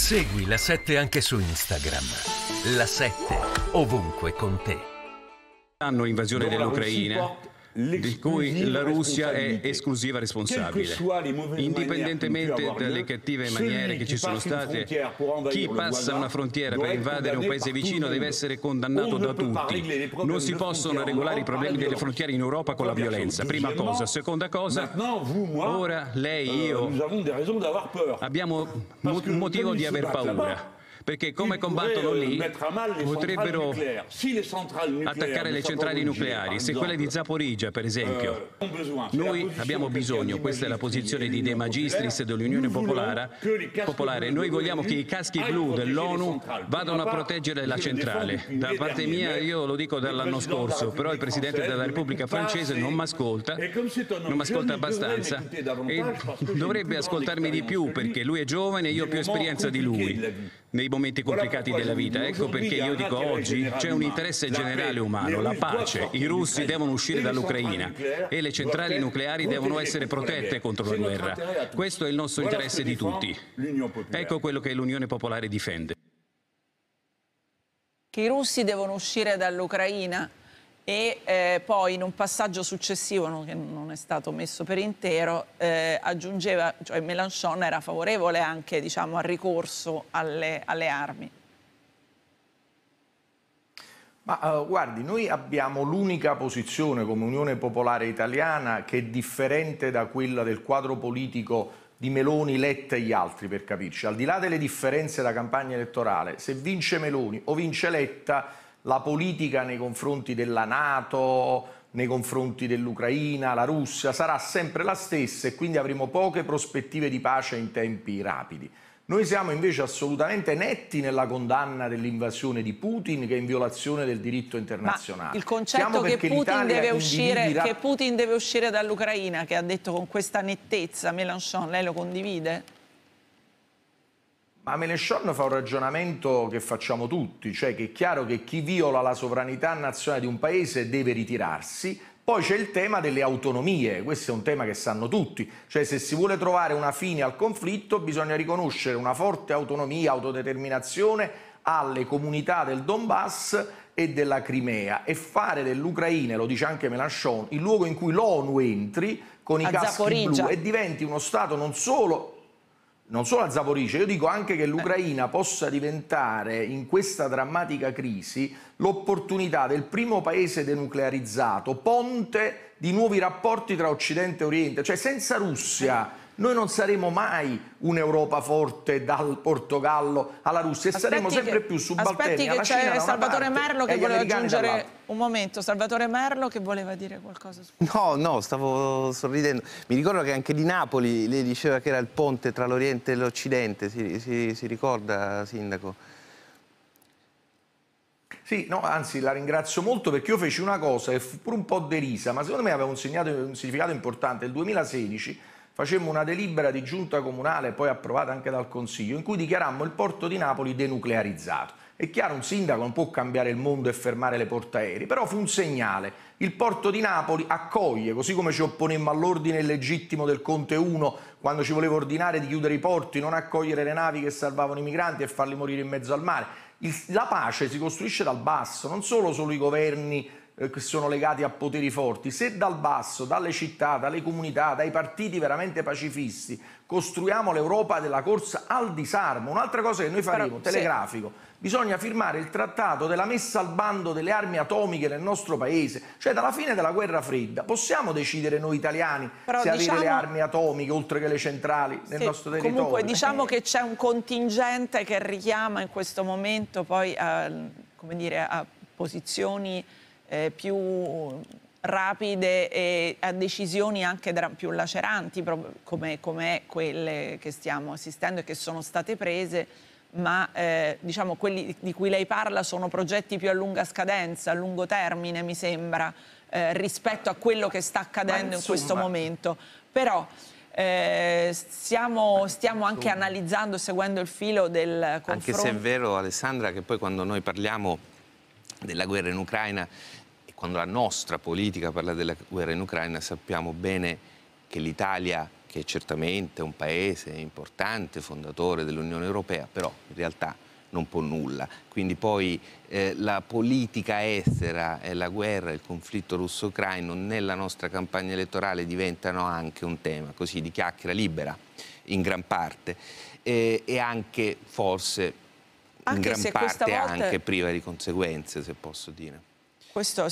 Segui la 7 anche su Instagram. La 7 ovunque con te. Hanno invasione dell'Ucraina di cui la Russia è esclusiva responsabile. Indipendentemente dalle cattive maniere che ci sono state, chi passa una frontiera per invadere un paese vicino deve essere condannato da tutti. Non si possono regolare i problemi delle frontiere in Europa con la violenza. Prima cosa. Seconda cosa, ora lei, io abbiamo un motivo di aver paura perché come combattono lì potrebbero attaccare le centrali nucleari. Se quelle di Zaporizia, per esempio, noi abbiamo bisogno, questa è la posizione di De Magistris dell'Unione Popolare, Popolare, noi vogliamo che i caschi blu dell'ONU vadano a proteggere la centrale. Da parte mia, io lo dico dall'anno scorso, però il Presidente della Repubblica francese non mi ascolta, non mi ascolta abbastanza. e dovrebbe ascoltarmi di più perché lui è giovane e io ho più esperienza di lui nei momenti complicati della vita. Ecco perché io dico oggi c'è un interesse generale umano, la pace. I russi devono uscire dall'Ucraina e le centrali nucleari devono essere protette contro la guerra. Questo è il nostro interesse di tutti. Ecco quello che l'Unione Popolare difende. Che i russi devono uscire dall'Ucraina e eh, poi in un passaggio successivo, no, che non è stato messo per intero, eh, aggiungeva, cioè Mélenchon era favorevole anche diciamo, al ricorso alle, alle armi. Ma uh, guardi, noi abbiamo l'unica posizione come Unione Popolare Italiana che è differente da quella del quadro politico di Meloni, Letta e gli altri, per capirci. Al di là delle differenze da campagna elettorale, se vince Meloni o vince Letta, la politica nei confronti della Nato, nei confronti dell'Ucraina, la Russia, sarà sempre la stessa e quindi avremo poche prospettive di pace in tempi rapidi. Noi siamo invece assolutamente netti nella condanna dell'invasione di Putin che è in violazione del diritto internazionale. Ma il concetto che Putin, deve uscire, che Putin deve uscire dall'Ucraina, che ha detto con questa nettezza Mélenchon, lei lo condivide? Ma Mélenchon fa un ragionamento che facciamo tutti, cioè che è chiaro che chi viola la sovranità nazionale di un paese deve ritirarsi, poi c'è il tema delle autonomie, questo è un tema che sanno tutti, cioè se si vuole trovare una fine al conflitto bisogna riconoscere una forte autonomia, autodeterminazione alle comunità del Donbass e della Crimea e fare dell'Ucraina, lo dice anche Mélenchon, il luogo in cui l'ONU entri con i A caschi Zaporizia. blu e diventi uno Stato non solo non solo a Zaporizia, io dico anche che l'Ucraina possa diventare in questa drammatica crisi l'opportunità del primo paese denuclearizzato, ponte di nuovi rapporti tra Occidente e Oriente, cioè senza Russia noi non saremo mai un'Europa forte dal Portogallo alla Russia e aspetti saremo sempre che, più subalterni alla Cina Aspetti che c'è Salvatore Merlo che voleva aggiungere un momento, Salvatore Merlo che voleva dire qualcosa su No, no, stavo sorridendo. Mi ricordo che anche di Napoli lei diceva che era il ponte tra l'Oriente e l'Occidente, si, si, si ricorda, Sindaco? Sì, no, anzi la ringrazio molto perché io feci una cosa che fu pure un po' derisa, ma secondo me aveva un, un significato importante. Nel 2016 facemmo una delibera di giunta comunale, poi approvata anche dal Consiglio, in cui dichiarammo il porto di Napoli denuclearizzato. È chiaro, un sindaco non può cambiare il mondo e fermare le portaerei, però fu un segnale. Il porto di Napoli accoglie, così come ci opponemmo all'ordine illegittimo del Conte 1 quando ci voleva ordinare di chiudere i porti, non accogliere le navi che salvavano i migranti e farli morire in mezzo al mare. Il, la pace si costruisce dal basso, non solo solo i governi eh, che sono legati a poteri forti, se dal basso, dalle città, dalle comunità, dai partiti veramente pacifisti, costruiamo l'Europa della corsa al disarmo, un'altra cosa che noi faremo, Però, telegrafico, sì. bisogna firmare il trattato della messa al bando delle armi atomiche nel nostro paese, cioè dalla fine della guerra fredda, possiamo decidere noi italiani Però, se diciamo... avere le armi atomiche oltre che le centrali nel sì, nostro territorio? Comunque diciamo che c'è un contingente che richiama in questo momento poi a, come dire, a posizioni eh, più rapide e a decisioni anche più laceranti come, come quelle che stiamo assistendo e che sono state prese ma eh, diciamo quelli di cui lei parla sono progetti più a lunga scadenza, a lungo termine mi sembra, eh, rispetto a quello che sta accadendo in questo momento. Però eh, stiamo, stiamo anche analizzando, seguendo il filo del confronto. Anche se è vero Alessandra che poi quando noi parliamo della guerra in Ucraina quando la nostra politica parla della guerra in Ucraina sappiamo bene che l'Italia che è certamente un paese importante, fondatore dell'Unione Europea, però in realtà non può nulla. Quindi poi eh, la politica estera e la guerra, il conflitto russo-ucraino nella nostra campagna elettorale diventano anche un tema così di chiacchiera libera in gran parte eh, e anche forse anche in gran parte volta... anche priva di conseguenze, se posso dire. Questo